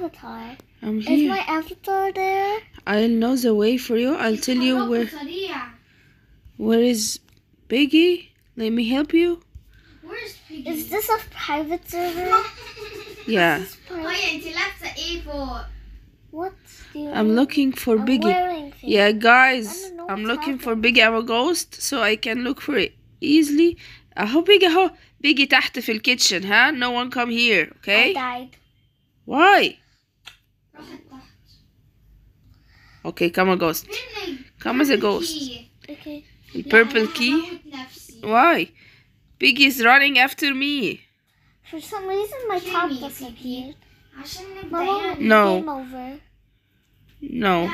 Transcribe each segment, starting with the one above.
avatar? I'm Is here. my avatar there? I'll know the way for you. I'll tell you اتحركوا where سريع where is Biggie. Let me help you. Where's Piggy? Is this a private server? Yeah. This private- هاي انت لابسه ايه فوق What? Do you I'm looking for I'm Biggie. wearing things. Yeah, guys, I don't know I'm what's looking for happening. Biggie. I'm a ghost, so I can look for it easily. أهو Biggie أهو Biggie تحت في الكيتشن ها no one come here I okay died. why راحت تحت Okay, come on, ghost. Come as a ghost. Okay. Purple key? Why? Piggy's is running after me. For some reason, my top disappeared. No. No.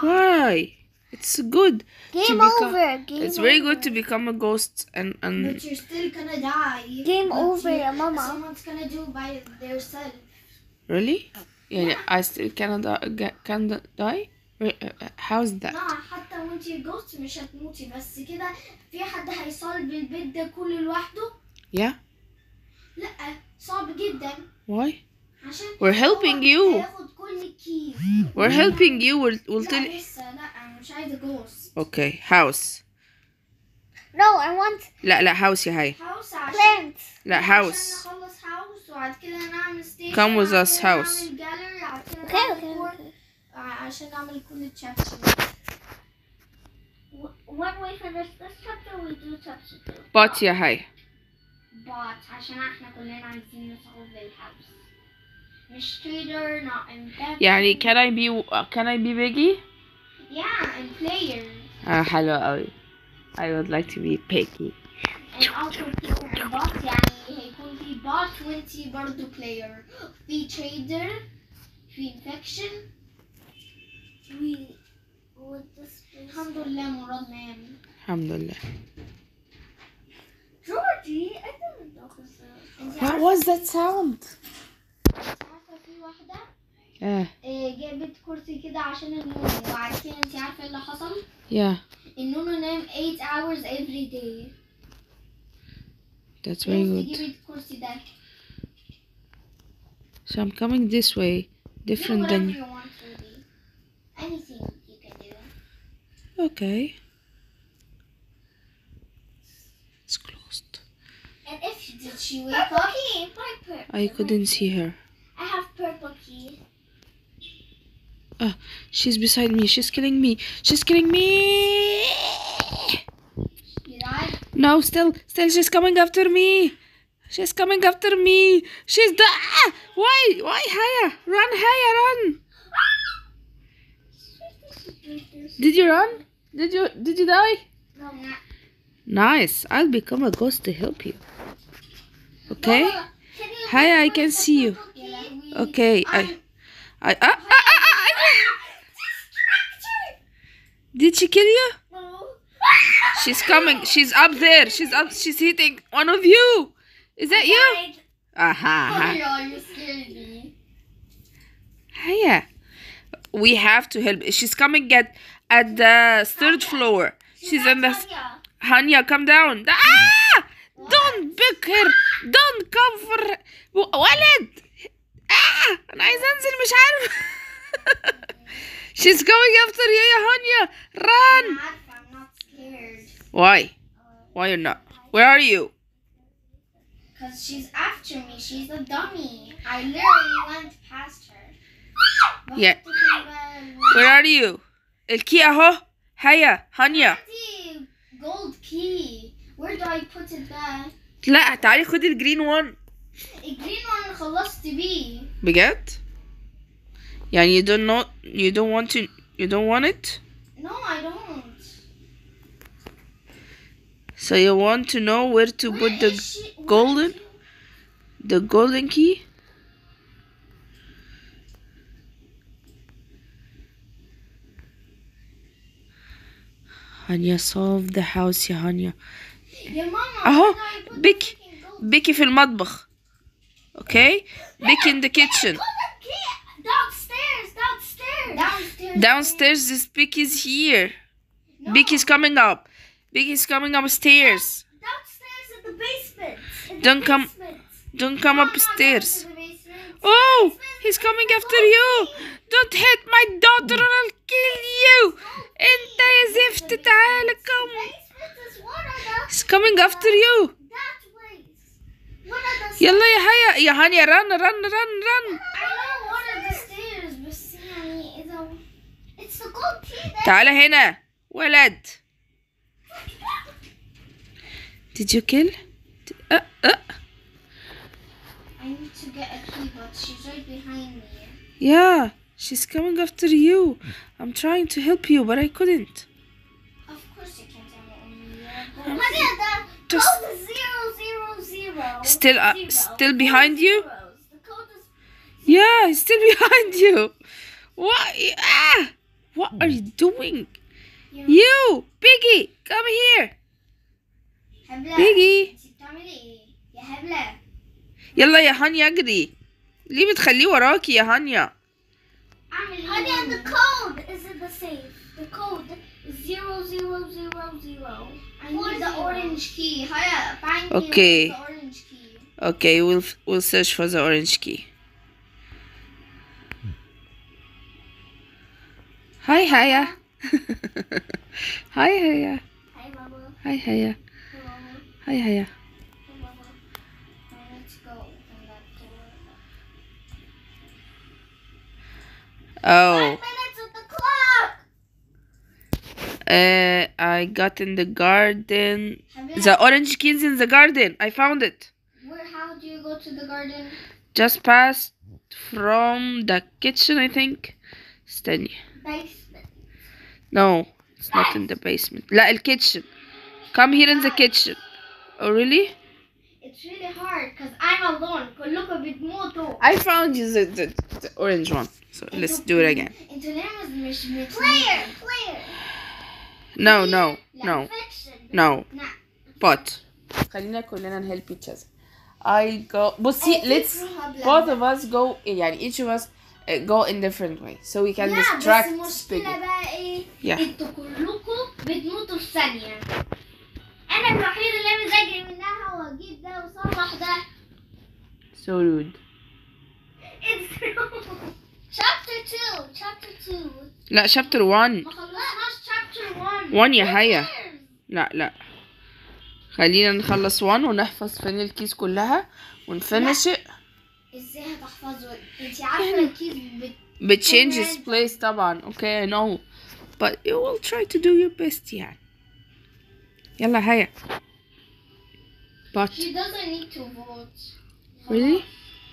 Why? It's good. Game over. Game it's very over. good to become a ghost and and. But you're still gonna die. Game over, Mama. Someone's gonna do by themselves really yeah, I still cannot die, can die Re- uh, how's that لا حتى وانتي جوست مش هتموتي بس كده في حد هيصلب البيت ده كله لوحده yeah لا صعب جدا why عشان We're helping هو you. هياخد كل الكيز we're helping you we'll, we'll tell لا لسه لا انا مش عايزه جوست okay house No, I want لا لا house يا هاي هاوس عشان plants. لا عشان house نخلص هاوس وبعد كده نعمل ستيشن Come with بعد us كده house. نعمل جاليري بعد كده Okay, نعمل okay, كور- okay. عشان نعمل كل التشابتر When we finish this chapter, we do chapter two. but يا هاي بات عشان احنا كلنا عايزين نصعد للهاوس مش trader not infection يعني can I be can I be Biggie yeah and players آه حلو قوي I would like to be Piggy and also people bot يعني هيكون في bot وانتي برضو player في trader في infection We would this be الحمد لله مراد نام الحمد لله Georgie? I didn't know who's انتي What عارفة was that sound عارفة في واحدة yeah آه، جابت كرسي كده عشان النوم وبعد كده انتي عارفة ايه اللي حصل؟ yeah النونو نام 8 hours every day that's very good. So I'm coming this way, different than. Okay. It's closed. And if did she wake purple up? Key, purple. I couldn't see her. I have purple key. Ah, she's beside me. She's killing me. She's killing me. No, still, still, she's coming after me. She's coming after me. She's the. Ah! Why? Why, Haya? Run, Haya, run! Did you run? Did you? Did you die? No. Nice. I'll become a ghost to help you. Okay. Haya, I can see you. Okay. I. I. Ah, ah, ah, ah, ah. Did she kill you? She's coming. She's up there. She's up. She's hitting one of you. Is that you? Aha. Oh, aha. yeah, you scared me. Hiya. We have to help. She's coming at at the third floor. She's on the. Hanya, come down. Ah! Don't pick her. Don't come for. و- ولد. Ah! أنا عايزة أنزل مش عارف. She's going after you يا هانيا. Run. scared. Why? Why you're not? Where are you? Because she's after me. She's a dummy. I literally went past her. Yeah. بحط في Where are you? الكي أهو. هيا هانيا. عندي gold key. Where do I put it back? لا تعالي خدي الجرين وان. الجرين one خلصت بيه. بجد؟ يعني you don't know you don't want to you don't want it? No, I don't. So you want to know where to Where put the is she- where golden is she? the golden key? هانيا solve the house يا هانيا يا ماما أهو، where do I put the بيك. freaking gold بيكي في المطبخ okay بيكي in the kitchen Downstairs, downstairs. Downstairs. downstairs this Becky's here No. Becky's coming up Becky's coming upstairs Downstairs in the basement. In the Don't come- basement. don't come No, I'm not going upstairs to the basement. Oh, he's coming after you. Don't hit my daughter or I'll kill you. انت يا زفت تعال come. Basement is one of the He's coming after you. that ways. One of the يلا يا هيا يا هانيا run run run run. I know one Did you kill? Uh, uh. I need to get a key, but she's right behind me. Yeah, she's coming after you. I'm trying to help you, but I couldn't. Of course you can't have it on me. Honey, the Just- code is zero zero zero. Still, uh, still behind you? Zeros. The code is Yeah, he's still behind you. What? Ah! What are you doing? Yeah. You, Piggy, come here. هبلة Piggy. انت بتعملي ايه؟ يا هبلة يلا يا هانيا اجري. ليه بتخليه وراكي يا هانيا؟ اعمل ايه؟ Honey, and the code is in the safe. The code is zero zero zero zero. I need the orange key. Haya, find me Okay. the orange key. Okay, we'll we'll search for the orange key. Hi, Haya. Hi, Haya. Hi, Mama. Hi, Haya. Hi, hiya. Oh. oh. Uh, I got in the garden. The orange key's in the garden. I found it. Where? How do you go to the garden? Just past from the kitchen, I think. Steny. Basement. No, it's not in the basement. La, el kitchen. Come here in the kitchen. Oh, really? It's really hard because I'm alone. كلكم بتموتوا. I found you the, the, the orange one. So let's do it again. انتوا ليه مش مش Player, player. No, no, لا. no, Fiction. no. لا. But خلينا كلنا help each other. I go بصي I let's think هبلة. both of us go يعني each of us uh, go in different way so we can لا distract بس المشكلة Spiggy. بقى ايه؟ Yeah. انتوا كلكم بتموتوا في ثانية. أنا الوحيد اللي بجري منها وأجيب ده وأصلح ده. So rude. It's Chapter 2 Chapter 2 لا chapter 1 ما خلصناش chapter 1 1 يا هيا. لا لا. خلينا نخلص 1 ونحفظ فين الكيس كلها ونفنش it. إزاي هتحفظوا انت عارفة الكيس بت... بتشينج its Alright. place طبعا. Okay I know. But you will try to do your best يعني. يلا هيا but She doesn't need to vote really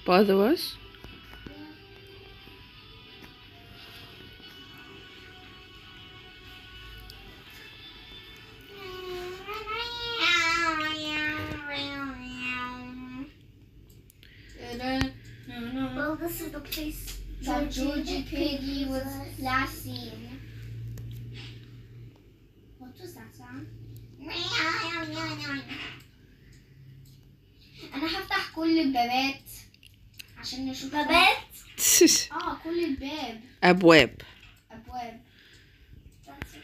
both of us Well, this is the place. That Georgie Piggy was last seen. الباب أبواب أبواب That's it.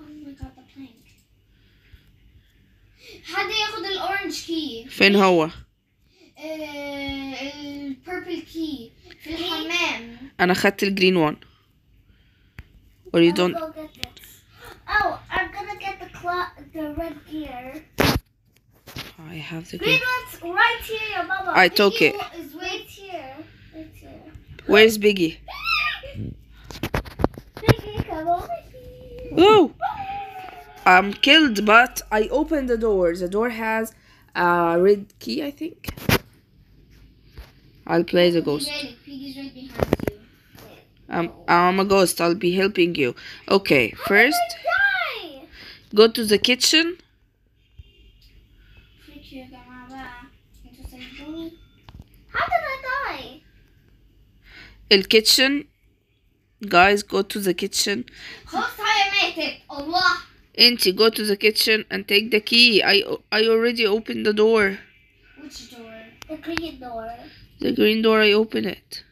Oh my god the plank حد ياخد الأورنج كي فين هو البيربل كي في الحمام أنا خدت الجرين one or you I'll don't go get this. Oh, I'm gonna get the clock, the red gear. I have the Green green one's right here, Mama. I took it is Right here. Where's Biggie? Biggie I'm killed, but I opened the door. The door has a red key, I think. I'll play the ghost. I'm, I'm a ghost. I'll be helping you. Okay, first, go to the kitchen. How did The kitchen. Guys, go to the kitchen. خلاص هي ماتت الله Inti, go to the kitchen and take the key. I I already opened the door. which door The green door. The green door, I open it.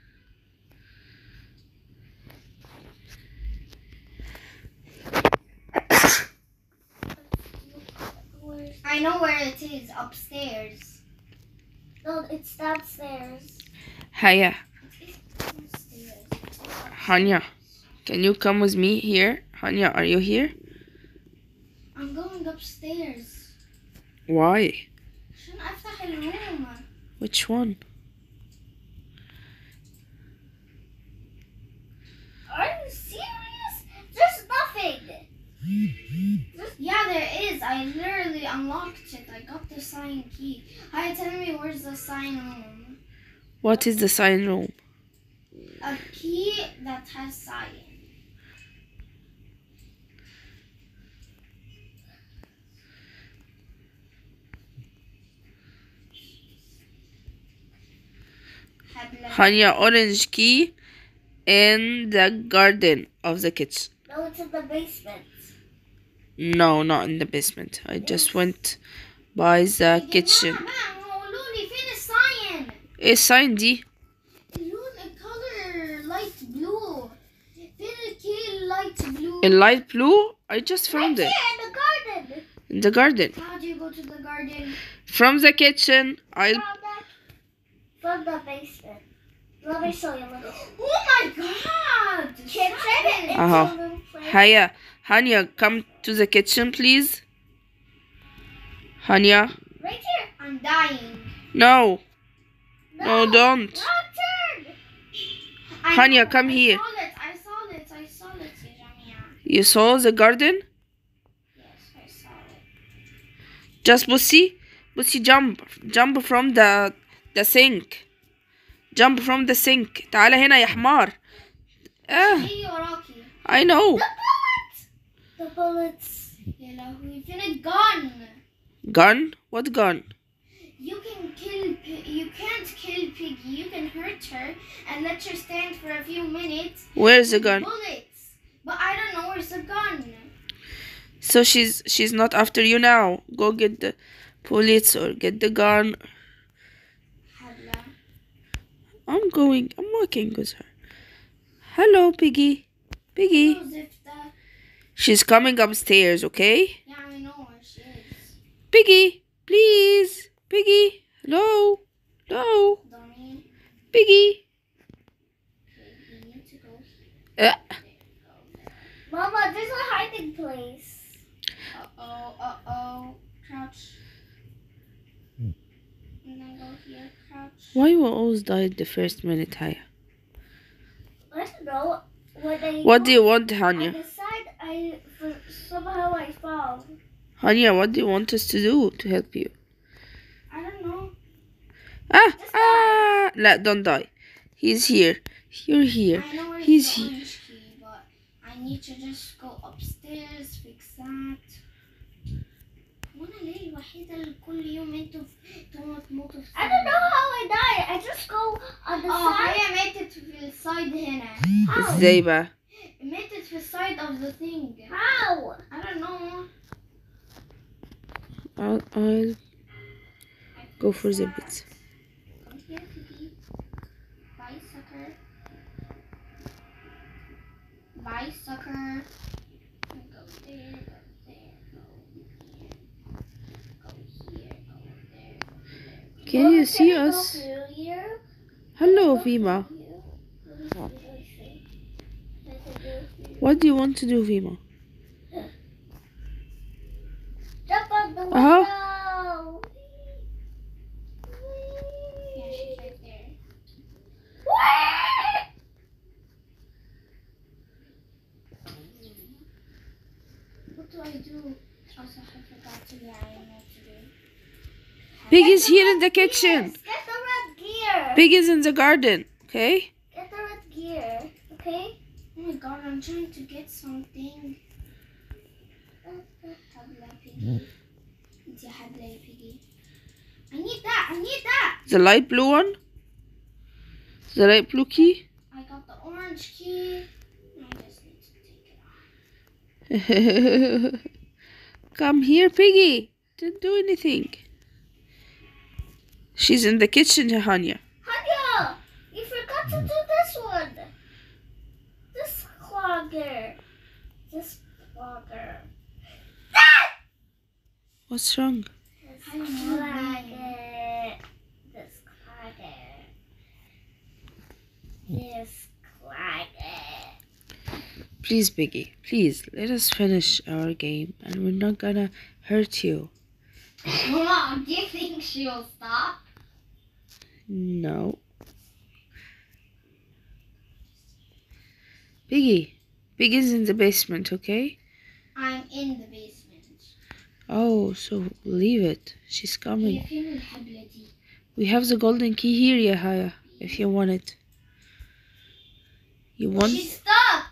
Where's I know where it is upstairs No, it's downstairs. Haya, It's downstairs. Hanya, can you come with me here? Hanya, are you here? I'm going upstairs. Why? Which one? Are you serious? There's nothing. Yeah, there is. I literally unlocked it. I got the sign key. Hi, tell me where's the sign room? What is the sign room? a key that has science. an orange key in the garden of the kids. No, it's in the basement. No, not in the basement. I yes. just went by the kitchen. It's signed, blue. In light blue? I just found right it. Here in the garden. In the garden. How do you go to the garden? From the kitchen. I. From the, from the basement. Let me show you. Oh my god! Kitchen? Uh huh. Hiya. Hania, come to the kitchen, please. Hania. Right here. I'm dying. No. No, no don't. Hania, come here. You saw the garden? Yes, I saw it. Just بصي بصي jump jump from the the sink jump from the sink تعالى هنا يا حمار آه هي وراكي. I know The bullets. The bullets. يا لهوي فين الجن؟ gun what gun You can kill, Pi- you can't kill Piggy. You can hurt her and let her stand for a few minutes. where's the with gun Bullets. But I don't know where's the gun. So she's she's not after you now. Go get the police or get the gun. Hello. I'm going. I'm walking with her. Hello, Piggy. Piggy. Hello, she's coming upstairs. Okay. Yeah, I know where she is. Piggy, please. Piggy. Hello. Hello. Piggy. Okay, uh. Mama, there's a hiding place. Uh-oh, uh-oh. Crouch. And then go here, crouch. why you always die at the first minute Haya I don't know. When I what do you want on Hanya the side, I for, somehow I fall. Hanya, what do you want us to do to help you? I don't know. Ah, Just ah, la, don't die. He's here. You're here. I know where He's here. orange key, but I need to just go upstairs, fix that. وانا ليه الوحيدة اللي كل يوم انتوا انتوا تموتوا في I don't know how I die. I just go on the اه side. هي ماتت في السايد هنا How? ازاي بقى؟ ماتت في السايد of the thing How? I don't know I'll, I'll go for the bits. Bye, sucker. Go there, go there, go here. Go here, go there, go there. Can you see can I go us? Hello, Go Vima. here? Let me see, let me see. I can go through. What do you want to do, Vima? Jump on the window. Uh-huh. Yeah, she's right there. Whee! What do I Pig is here in the gears. kitchen. Get the red gear. Pig is in the garden, okay? Get the red gear, okay? Oh my god, I'm trying to get something. I need that, I need that. The light blue one? The light blue key? I got the orange key. Come here, Piggy. Didn't do anything. She's in the kitchen, Hanya. Hanya, you forgot to do this one. This clogger. This clogger. Ah! What's wrong? This clogger. This clogger. This Please, Biggie, please, let us finish our game and we're not gonna hurt you. Mom, do you think she'll stop? No. Biggie, Biggie's in the basement, okay? I'm in the basement. Oh, so leave it. She's coming. We have the golden key here, Yahya, if you want it. You want? She's stuck.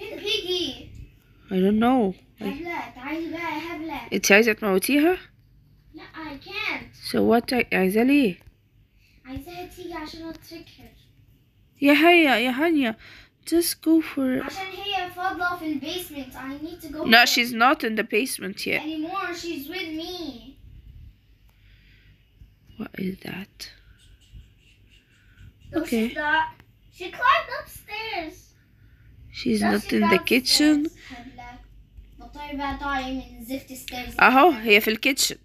فين بيجي؟ I don't know هبلة تعالي بقى يا هبلة. انت عايزة تموتيها لا I can't. so what عايزة ليه عايزاها تيجي عشان أتركها. يا هيا يا هانيا just go for عشان هي فاضلة في البيسمنت. I need to go. no there. she's not in the basement yet anymore. She's with me. what is that No, Okay. she's not. She climbed upstairs. she's No, not she's in the downstairs. kitchen هبلة. بطلي بقى طالعي من زفت ستيرز. اهو هي في الكيتشن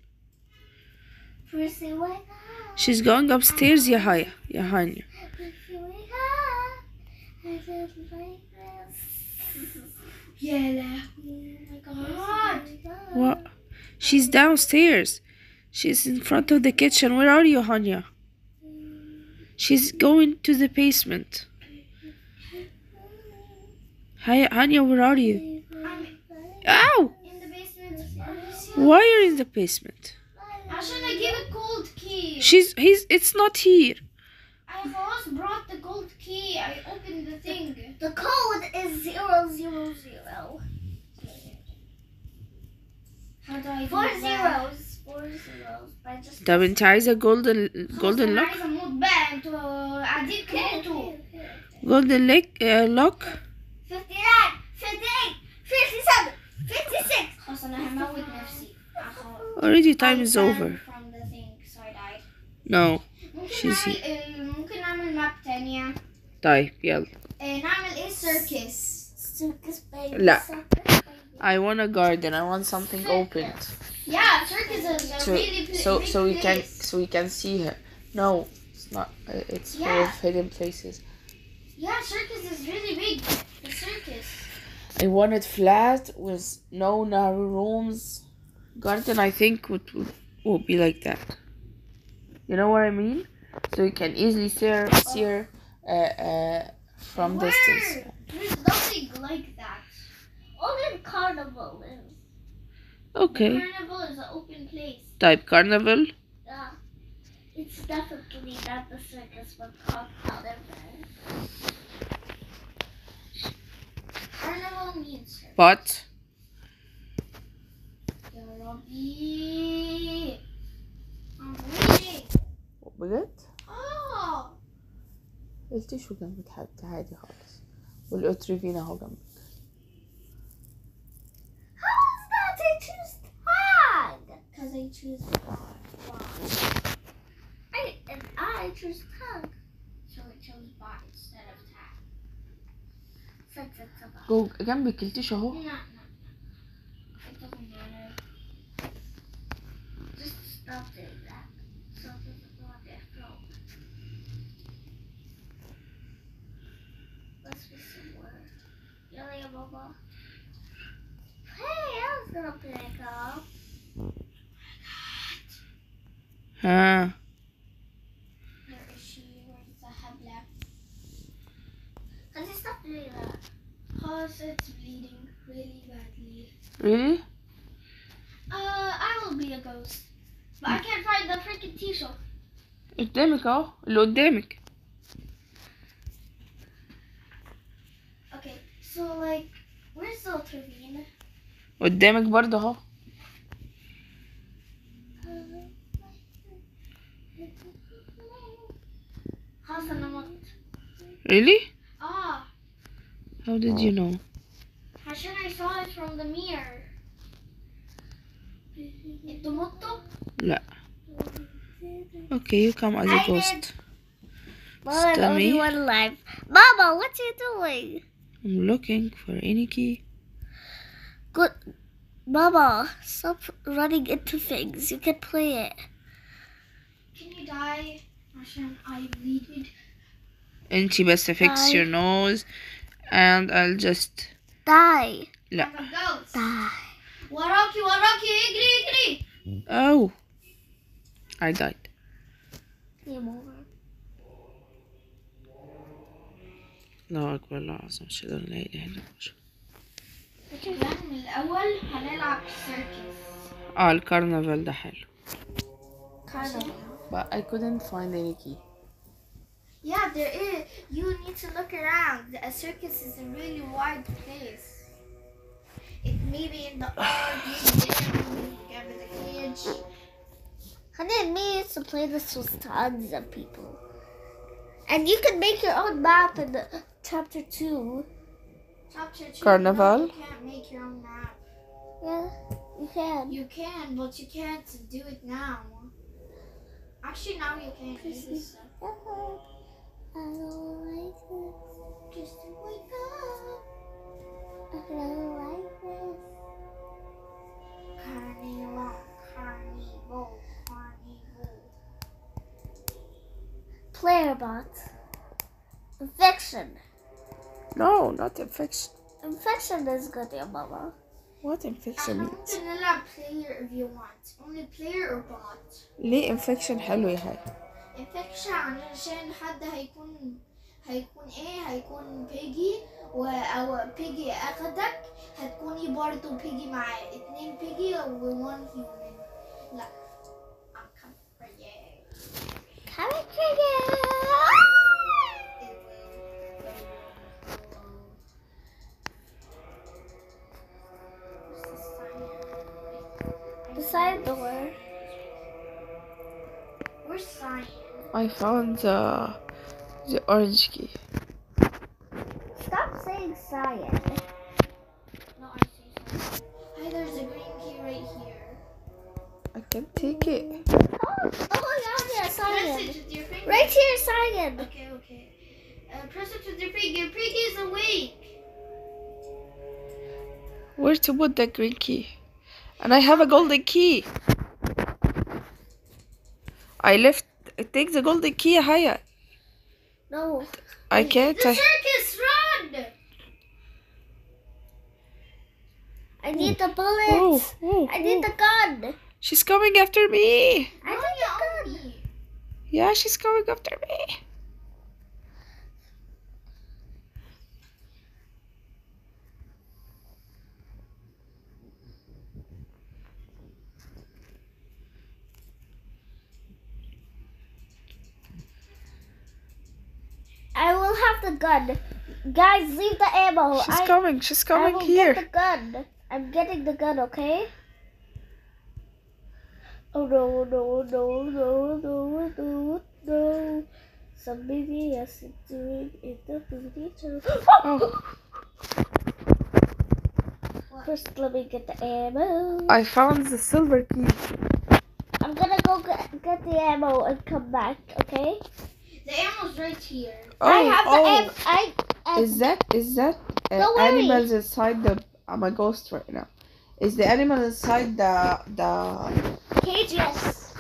Percy, wake up. she's going upstairs يا هيا يا هانيا Percy, wake up. I just like this. يا لهوي. Oh my god. Wake up. what she's downstairs she's in front of the kitchen where are you Hanya she's going to the basement Hi, Anya, where are you? Ow! Why are you in the basement? How should I give a gold key? She's, he's, it's not here. I first brought the gold key. I opened the thing. The code is zero zero zero. How do I Four do zeros. Four zeros. By just that a golden golden lock. Uh, golden lock. Uh, lock. 59, 58, 57, 56. خلاص انا هموت نفسي. أخ- already time I is fell over From the thing, so I died. no ممكن She's نعمل آه، ممكن نعمل ماب تانية. طيب يلا آه، نعمل ايه سيركس. Circus baby. لا. Circus baby. I want a garden I want something opened Yeah, circus is a so really pl- so big so we can place. so we can see her no it's not uh, it's full of Yeah. hidden places Yeah, circus is really big. The circus. I want it flat with no narrow rooms. Garden, I think, would, would, would be like that. You know what I mean? So you can easily see her, see her uh, uh, from Where? distance. There's nothing like that. Only carnival is. Okay. Carnival is an open place. Type carnival. Yeah. It's definitely not the circus, but called carnival. Carnival means circus. But يا ربي. I'm bleeding. بجد؟ Oh. قلتيش جنبك حبيبتي عادي خالص والأوتريفين اهو جنبك How is that? I choose tag. Because I choose I, and I choose tag. So it chose bot جو جنبك قلتيش No, اهو no, no. It doesn't matter. Just stop doing that. So it doesn't go on their throat. Let's be somewhere. Really, Baba? Hey, I was gonna pick up. ها Where Cause it's bleeding really badly. really Uh, I will be a ghost. But I can't find the freaking t-shirt. قدامك اهو اللي قدامك Okay, so like, where's the Trevine? قدامك برضه اهو خلاص أنا مت. Really? How did oh. you know? Actually, I saw it from the mirror. لا Okay, you come as a ghost. Mama, Stummy. only one life. Mama, what are you doing? I'm looking for any key. Good. Mama, stop running into things. You can play it. Can you die? I bleeded. And she best fix your nose and I'll just Die. لا. I'm a ghost. Die. وراكي وراكي اجري اجري. Oh I died Game over. الله أكبر الله العظيم أشهد أن لا إله إلا الله كمان من الأول هنلعب سيركس. اه الكرنفال ده حلو Carnival. but I couldn't find any key yeah, there is. You need to look around. A circus is a really wide place. It may be in the art, maybe there, maybe under the cage. Honey and me used to play this with tons of people. And you can make your own map in the chapter two. Chapter two. Carnival? No, you can't make your own map. Yeah, you can. You can, but you can't do it now. Actually, now you can. Uh-huh. This is, uh, I don't like this. just to wake up. I don't like this. Carnival, carnival, carnival. Player bot. Infection. no not infection Infection is good, your mama. what infection I'm means gonna player if you want. Only player or bot. ليه infection حلو يا هاي Infection علشان حد هيكون هيكون إيه هيكون بيجي و أو بيجي أخدك هتكوني برضو بيجي مع اتنين بيجي و one human لا I'm coming for you Come trigger. Beside door. I found the the orange key Stop saying cyan. No, I see Cyan. Hey, there's a green key right here. I can take it Oh, oh yeah, yeah, Press cyan. it with your finger. Right here, cyan. Okay, okay. Uh, press it with your finger. Piggy is awake. where to put the green key and I have a golden key I left take the golden key higher. No. I can't The I, circus, run! I need the bullets. oh, I need oh. the gun. she's coming after me I need the gun. yeah she's coming after me I will have the gun. Guys, leave the ammo. she's I, coming she's I coming will here get the gun. I'm getting the gun, okay? Oh no, no, no, no, no, no, no. Somebody else is doing it the movie too. oh First, let me get the ammo. I found the silver key I'm gonna go get, get the ammo and come back, okay? The animal's right here. oh I have the oh ammo. I, I Is that is that uh, animals inside the? I'm a ghost right now. Is the animal inside the the? cage, yes.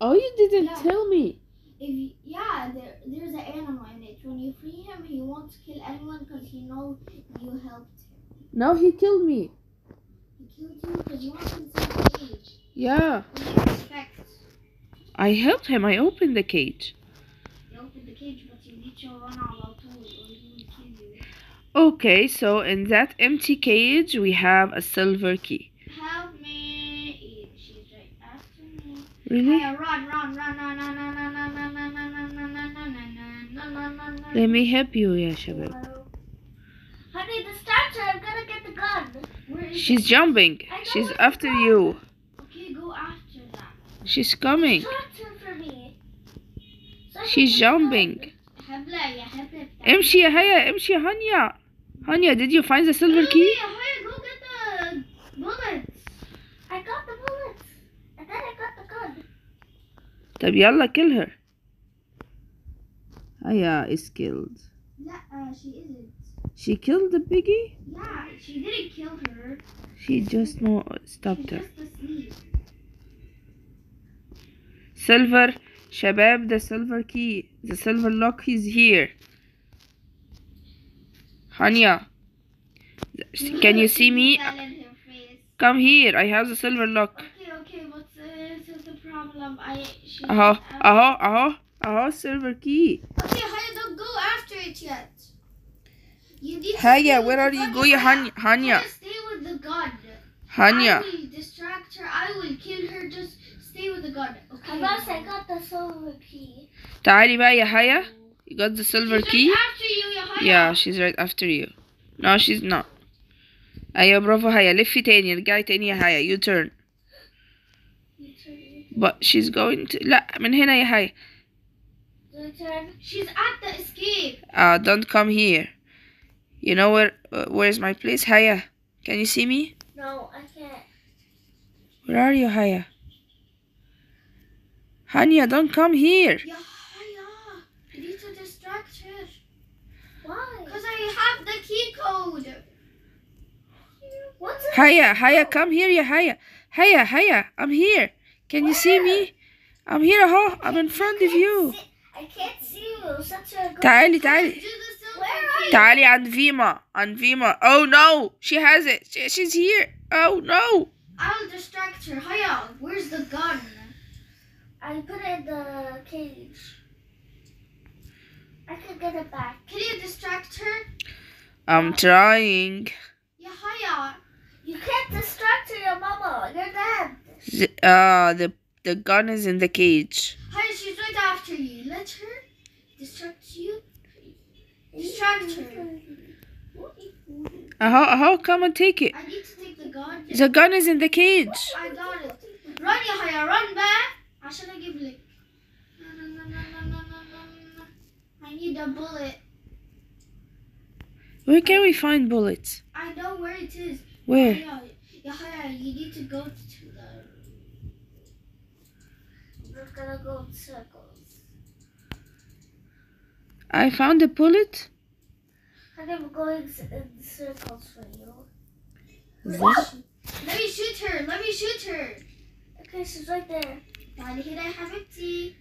Oh, you didn't Yeah. tell me. If you, yeah, there, there's an animal in it. When you free him, he won't kill anyone because he knows you helped him. No, he killed me. He killed you because you went inside the cage. Yeah, What do you expect? I helped him. I opened the cage. Okay, so in that empty cage we have a silver key. Help me! She's right after me. Really? Let me help you, yeah, Shabab. Honey, the statue, I'm gonna get the gun. She's jumping. She's after you. Okay, go after that. She's coming. She's jumping. هبلة يا هبلة امشي يا هيا امشي يا هانيا هانيا did you find the silver key Hey, Haya, go get the bullets. I got the bullets. And then I got the gun. طب يلا kill her هيا is killed لا uh, she isn't. she killed the piggy Yeah, she didn't kill her. she just no She's stopped her just asleep. silver شباب the silver key the silver lock is here هانيا can you see me Fell in her face. come here I have the silver lock Okay, okay, what's uh, what's the problem? I she اهو اهو اهو اهو silver key Okay, Haya, don't go after it yet. You need to هيا stay with where are the you gun. going هانيا هانيا Haya, stay with the gun. هانيا I will distract her. I will kill her. Just stay with the gun. Okay. Unless I got the silver key. تعالي بقى يا هيا you got the silver She's key right after you, ya Haya. yeah she's right after you no she's not ايوه برافو هيا لفي تاني رجعي تاني يا هيا you turn You turn. but she's going to لا من هنا يا هيا You turn. She's at the escape. uh, don't come here you know where uh, where's my place هيا can you see me No, I can't. where are you هيا Hanya don't come here Ya Haya, you need to distract her. Why? Cause I have the key code. What's it? Haya Haya come here يا هيا هيا هيا I'm here can you see me I'm here اهو I'm in front of you I can't see you. Such a good. تعالي تعالي Do the silver Where are key. تعالي عند فيما عند فيما oh no she has it she, she's here oh no I'll distract her. Haya, where's the gun? I put it in the cage. I could get it back. Can you distract her? I'm trying. Yahya, you can't distract your mama. You're dead. The, uh, the the gun is in the cage. Hi, she's right after you. Let her distract you. Distract her. Uh, how, how come and take it? I need to take the gun. The gun is in the cage. I got it. need a bullet. Where can we find bullets? I know where it is. Where? Yahya, you need to go to the... We're gonna go in circles. I found a bullet? And I'm going in circles for you. What? Let me shoot her! Let me shoot her! Okay, she's right there. Daddy, I have empty.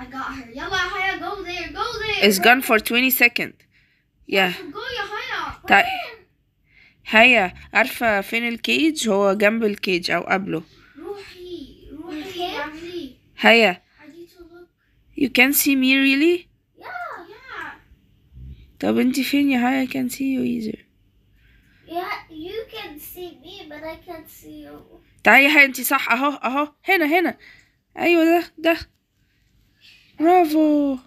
I got her. يلا يا Haya, go there. Go there. it's gone for 20 seconds yeah Go يا Haya. تع... هيا عارفة فين الكيج هو جنب الكيج أو قبله روحي. روحي. هيا you can see me really Yeah. Yeah. طب انتي فين يا هيا I can see you either Yeah, you can see me, but I can't see you. تعالي يا هيا انتي صح اهو اهو هنا هنا أيوه ده ده Bravo!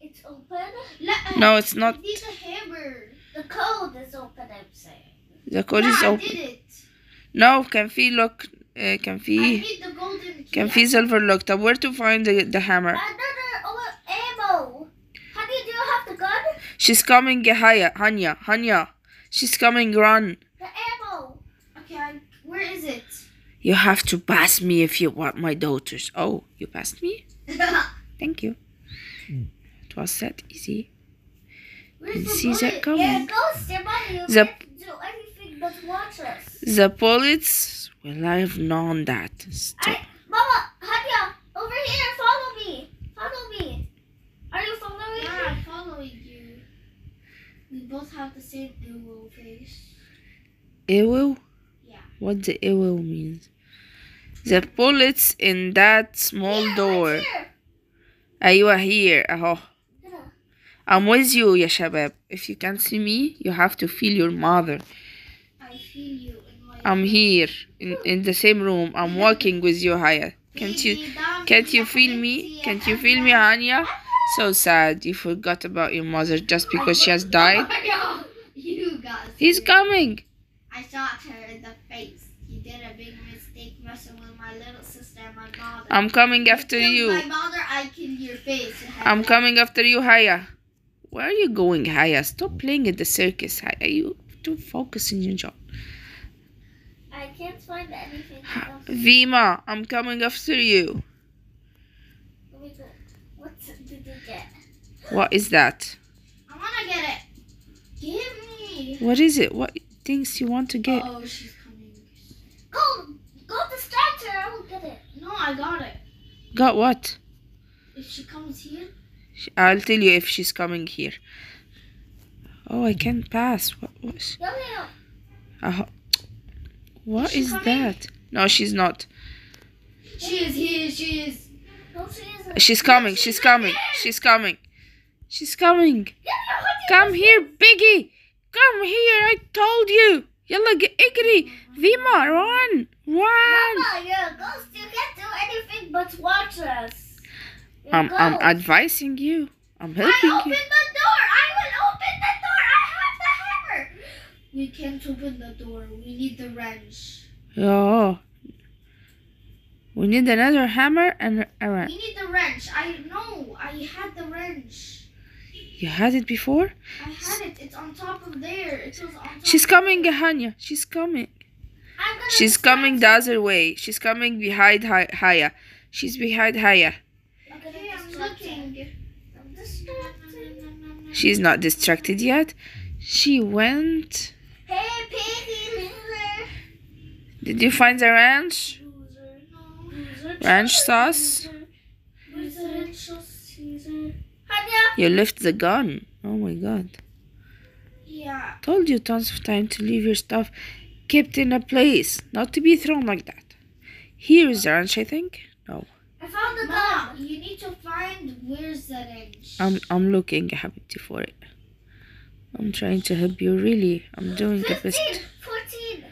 It's open? No, uh, it's not. I need a hammer. The code is open, I'm saying. The code no, is open. Did it. No, Kenfi, look. Uh, Kenfi. I need the golden key. Kenfi silver look. Where to find the, the hammer? Another oh, ammo. Honey, do you have the gun? She's coming, higher. Hanya. Hanya. She's coming, run. The ammo. Okay, I, where is it? You have to pass me if you want my daughters. Oh, you passed me? thank you it was that easy Where's Didn't the see that bullet? coming. Here goes your money. You The- can't do anything but watch us. The bullets? Well, I have known that. Stop. I, Mama, Hanya, over here, follow me. Follow me. Are you following Yeah, me? I'm following you. We both have the same dual face. Ewo? Yeah. What the ewo means? The bullets in that small Yeah, door. right here. أيوة here. أهو. Yeah. I'm with you يا شباب. If you can't see me, you have to feel your mother. I feel you in my. I'm here in, in the same room. I'm walking with you, Haya. Can't you can't you feel me? Can't you feel me, Anya? So sad. You forgot about your mother just because she has died. you guys. He's coming. I shot her in the face. You did a big mistake messing with my little I'm coming after you. Mother I kill your face. I'm coming after you, Haya. Where are you going, Haya? Stop playing at the circus. Haya, you do focus in your job. I can't find anything else. Vima, I'm coming after you. Let me go. What did you get? What is that? I wanna get it. Give me. What is it? What things you want to get? Oh, she's coming. Go, go distract her. I will get it. No, I got it. Got what? If she comes here, I'll tell you if she's coming here. Oh, I can't pass. What? Yo, yo. uh, what Is is that? No, she's not. she is here. She is. No, she isn't. She's coming. She's coming. She's coming. She's coming. Yo, yo, what did Come here, Piggy. Come here. I told you. Yalla, get igri. Vima, run. Run. Mama, you're a ghost. You can't do anything but watch us. You're I'm, I'm advising you. I'm I helping opened you. the door. I will open the door. I have the hammer. We can't open the door. We need the wrench. Oh. We need another hammer and a wrench. We need the wrench. I know. I had the wrench. You had it before? I had it. It's on top of there. It was on top. She's coming, there. Hanya. She's coming. She's coming the other way. She's coming behind Hi- Haya. She's behind Haya. I'm gonna Okay, I'm distract you. looking. I'm distracted. She's not distracted yet. She went. Hey, piggy loser. Did you find the ranch? Loser, no. Loser. Ranch sauce? You left the gun. Oh my god. Yeah. Told you tons of time to leave your stuff kept in a place, not to be thrown like that. Here is the ranch, I think. No, I found the Mom, gun. you need to find where's the wrench. I'm I'm looking, Habibti, for it. I'm trying to help you. Really, I'm doing the best. 14.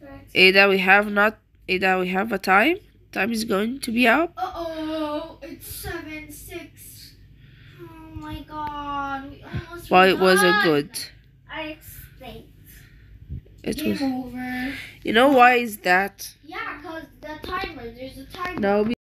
13. Ada, we have not. Ada, we have a time. Time is going to be up. Uh oh, it's seven six. Oh my god, we almost. Well, it was a good. I. It Game was. over. You know why is that? Yeah, cause the timer. There's a timer. No,